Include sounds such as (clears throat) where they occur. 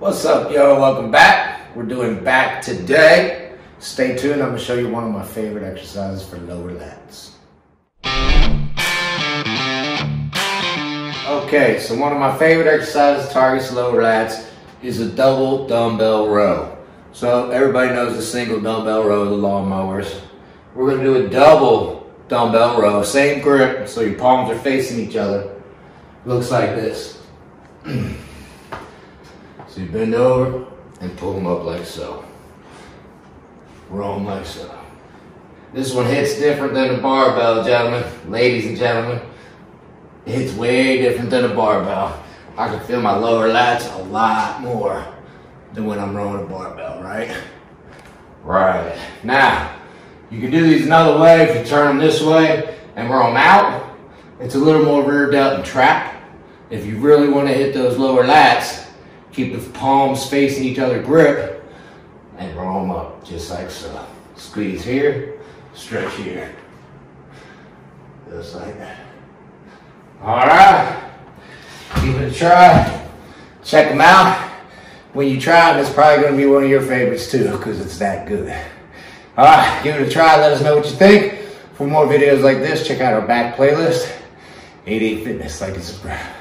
What's up, yo? Welcome back. We're doing back today. Stay tuned. I'm gonna show you one of my favorite exercises for lower lats. Okay, so one of my favorite exercises targets lower lats is a double dumbbell row. So everybody knows the single dumbbell row of the lawnmowers. We're gonna do a double dumbbell row, same grip, so your palms are facing each other. Looks like this. (clears throat) So you bend over and pull them up like so. Roll them like so. This one hits different than a barbell, gentlemen, ladies and gentlemen. It hits way different than a barbell. I can feel my lower lats a lot more than when I'm rowing a barbell, right? Right. Now, you can do these another way if you turn them this way and row them out. It's a little more rear delt and trap. If you really want to hit those lower lats, Keep the palms facing each other grip and roll them up just like so. Squeeze here, stretch here. Just like that. All right, give it a try. Check them out. When you try it, it's probably gonna be one of your favorites too because it's that good. All right, give it a try. Let us know what you think. For more videos like this, check out our back playlist, 88 Fitness, like and subscribe.